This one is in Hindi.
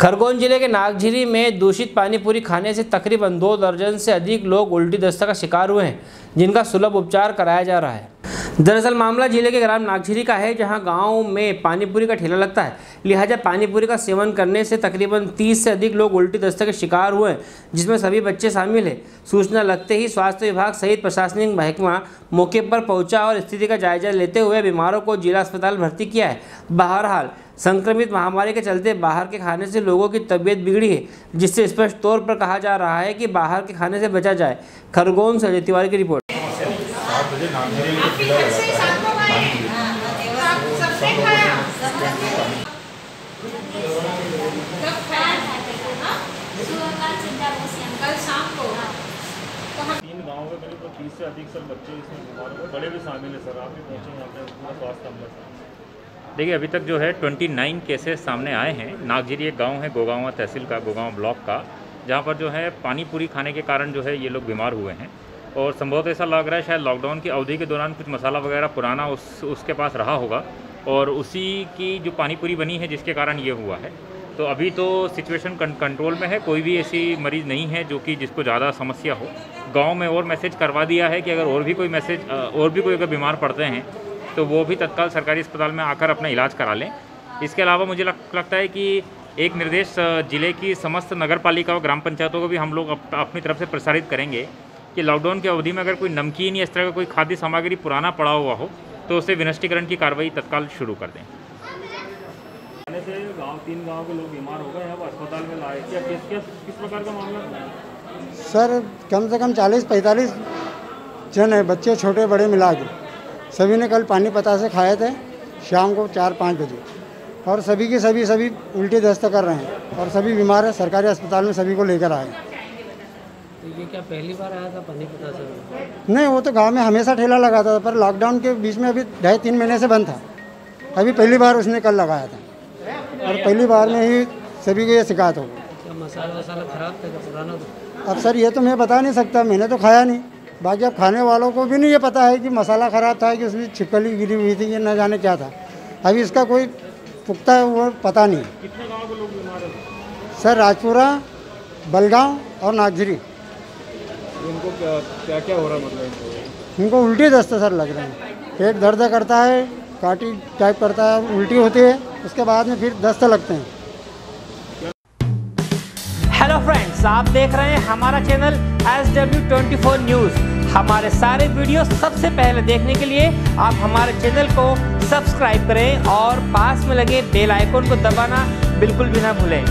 खरगोन ज़िले के नागझिरी में दूषित पानी पूरी खाने से तकरीबन दो दर्जन से अधिक लोग उल्टी दस्ता का शिकार हुए हैं, जिनका सुलभ उपचार कराया जा रहा है। दरअसल मामला ज़िले के ग्राम नागझिरी का है, जहाँ गाँव में पानीपुरी का ठेला लगता है। लिहाजा पानीपुरी का सेवन करने से तकरीबन 30 से अधिक लोग उल्टी दस्त के शिकार हुए जिसमें सभी बच्चे शामिल हैं। सूचना लगते ही स्वास्थ्य विभाग सहित प्रशासनिक महकमा मौके पर पहुँचा और स्थिति का जायजा लेते हुए बीमारों को जिला अस्पताल भर्ती किया है। बहरहाल, संक्रमित महामारी के चलते बाहर के खाने से लोगों की तबीयत बिगड़ी है, जिससे स्पष्ट तौर पर कहा जा रहा है कि बाहर के खाने से बचा जाए। खरगोन से तिवारी की रिपोर्ट। सात बजे। में था पानी पूरी कल शाम को। तीन गाँव के करीब तीस से अधिक सर बच्चे इसमें बीमार हुए। बड़े भी शामिल है सर। आप भी पहुँचे यहाँ पे। पूरा स्वास्थ्य अमला सर देखिए अभी तक जो है 29 केसेस सामने आए हैं। नागजिरी एक गाँव है गोगांवा तहसील का गोगांव ब्लॉक का जहाँ पर जो है पानी पूरी खाने के कारण जो है ये लोग बीमार हुए हैं। और संभवतः ऐसा लग रहा है शायद लॉकडाउन की अवधि के दौरान कुछ मसाला वगैरह पुराना उस उसके पास रहा होगा। और उसी की जो पानी पूरी बनी है जिसके कारण ये हुआ है। तो अभी तो सिचुएशन कंट्रोल में है। कोई भी ऐसी मरीज़ नहीं है जो कि जिसको ज़्यादा समस्या हो। गाँव में और मैसेज करवा दिया है कि अगर और भी कोई मैसेज और भी कोई अगर बीमार पड़ते हैं तो वो भी तत्काल सरकारी अस्पताल में आकर अपना इलाज करा लें। इसके अलावा मुझे लग, लगता है कि एक निर्देश ज़िले की समस्त नगर पालिका और ग्राम पंचायतों को भी हम लोग अप, अपनी तरफ़ से प्रसारित करेंगे। कि लॉकडाउन की अवधि में अगर कोई नमकीन या इस तरह का कोई खाद्य सामग्री पुराना पड़ा हुआ हो तो उसे विनष्टीकरण की कार्रवाई तत्काल शुरू कर दें। से गाँव तीन गाँव के लोग बीमार हो गए हैं अस्पताल में लाए। क्या किस किस किस प्रकार का मामला? सर कम से कम चालीस पैंतालीस जन है बच्चे छोटे बड़े मिला के। सभी ने कल पानी पता से खाए थे शाम को चार पाँच बजे। और सभी के सभी सभी उल्टी दस्त कर रहे हैं। और सभी बीमार है सरकारी अस्पताल में सभी को लेकर आए। तो ये क्या पहली बार आया था? पता से नहीं वो तो गाँव में हमेशा ठेला लगाता था पर लॉकडाउन के बीच में अभी ढाई तीन महीने से बंद था। अभी पहली बार उसने कल लगाया था। और पहली बार में ही सभी को ये शिकायत हो गई। मसाला वसाला खराब था पुराना अब सर ये तो मैं बता नहीं सकता मैंने तो खाया नहीं। बाकी अब खाने वालों को भी नहीं ये पता है कि मसाला ख़राब था कि उसमें छिपकली गिरी हुई थी ये न जाने क्या था। अभी इसका कोई पुख्ता है वो पता नहीं। कितने गाँव के लोग बीमार हैं? सर राजपुरा बलगांव और नागझरी। इनको क्या क्या क्या हो रहा है मतलब? इनको उल्टी दस्त सर लग रहे हैं। पेट दर्द करता है काटी टाइप करता है उल्टी होती है उसके बाद में फिर दस्त लगते हैं। हेलो फ्रेंड्स आप देख रहे हैं हमारा channel S W twenty four news हमारे सारे वीडियो सबसे पहले देखने के लिए आप हमारे चैनल को सब्सक्राइब करें और पास में लगे बेल आइकन को दबाना बिल्कुल भी ना भूलें।